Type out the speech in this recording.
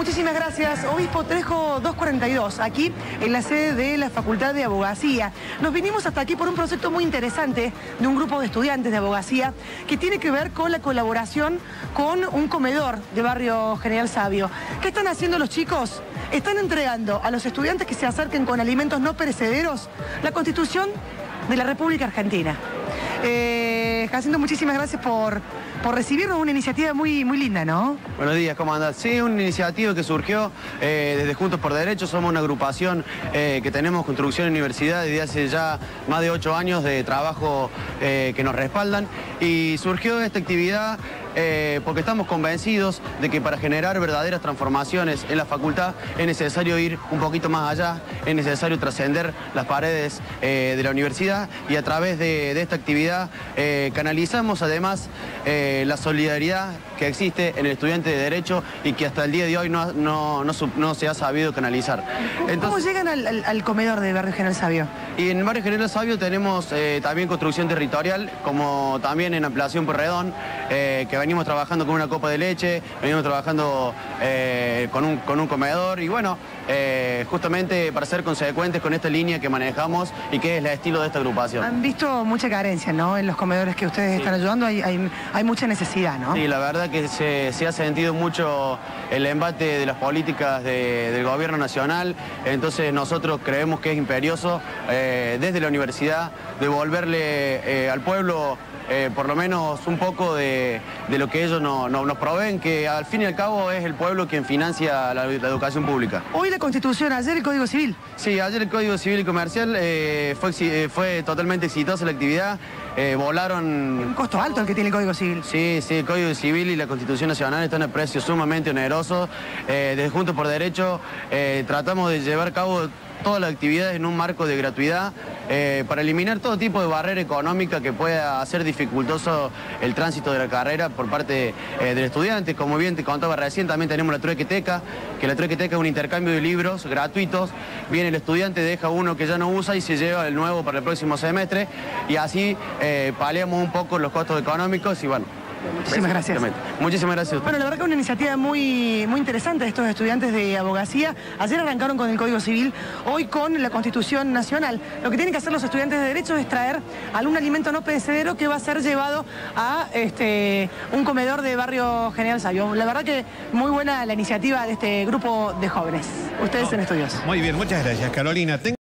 muchísimas gracias. Obispo Trejo 242, aquí en la sede de la Facultad de Abogacía. Nos vinimos hasta aquí por un proyecto muy interesante de un grupo de estudiantes de abogacía que tiene que ver con la colaboración con un comedor de Barrio General Sabio. ¿Qué están haciendo los chicos? Están entregando a los estudiantes que se acerquen con alimentos no perecederos la Constitución de la República Argentina. Eh, Jacinto, muchísimas gracias por, por recibirnos, una iniciativa muy, muy linda, ¿no? Buenos días, ¿cómo andás? Sí, una iniciativa que surgió eh, desde Juntos por Derechos, somos una agrupación eh, que tenemos construcción universidad desde hace ya más de ocho años de trabajo eh, que nos respaldan y surgió esta actividad eh, porque estamos convencidos de que para generar verdaderas transformaciones en la facultad es necesario ir un poquito más allá, es necesario trascender las paredes eh, de la universidad y a través de, de esta actividad eh, canalizamos además la solidaridad que existe en el estudiante de Derecho y que hasta el día de hoy no, no- no se ha sabido canalizar. ¿Cómo llegan al, al- al comedor de Barrio General Sabio? Y en Barrio General Sabio tenemos eh, también construcción territorial, como también en ampliación por redón, eh, que venimos trabajando con una copa de leche, venimos trabajando eh, con, un, con un comedor y bueno, justamente para ser consecuentes con esta línea que manejamos y que es el estilo de esta agrupación. Han visto mucha carencia, ¿no? En los comedores que ustedes están ayudando hay, hay- hay mucha necesidad, ¿no? Sí, la verdad que se, se ha sentido mucho el embate de las políticas de- del gobierno nacional, entonces nosotros creemos que es imperioso eh, desde la universidad devolverle eh, al pueblo eh, por lo menos un poco de, de lo que ellos no- no- nos proveen, que al fin y al cabo es el pueblo quien financia la, la educación pública. Hoy la Constitución, ayer el Código Civil. Sí, ayer el Código Civil y Comercial eh, fue, eh, fue totalmente exitosa la actividad, eh, volaron Un costo alto el que tiene el Código Civil. Sí, sí, el Código Civil y la Constitución Nacional están a precios sumamente onerosos. Eh, desde Juntos por Derecho eh, tratamos de llevar a cabo todas las actividades en un marco de gratuidad eh, para eliminar todo tipo de barrera económica que pueda hacer dificultoso el tránsito de la carrera por parte eh, del estudiante. Como bien te contaba recién, también tenemos la truequeteca, que la truequeteca es un intercambio de libros gratuitos. Viene el estudiante, deja uno que ya no usa y se lleva el nuevo para el próximo semestre y así eh, paliamos un poco los costos económicos y bueno. Muchísimas gracias. Muchísimas gracias. Bueno, la verdad que es una iniciativa muy, muy interesante de estos estudiantes de abogacía. Ayer arrancaron con el Código Civil, hoy con la Constitución Nacional. Lo que tienen que hacer los estudiantes de Derecho es traer algún alimento no perecedero que va a ser llevado a este, un comedor de Barrio General Sabio. La verdad que muy buena la iniciativa de este grupo de jóvenes. Ustedes en estudios. Muy bien, muchas gracias, Carolina.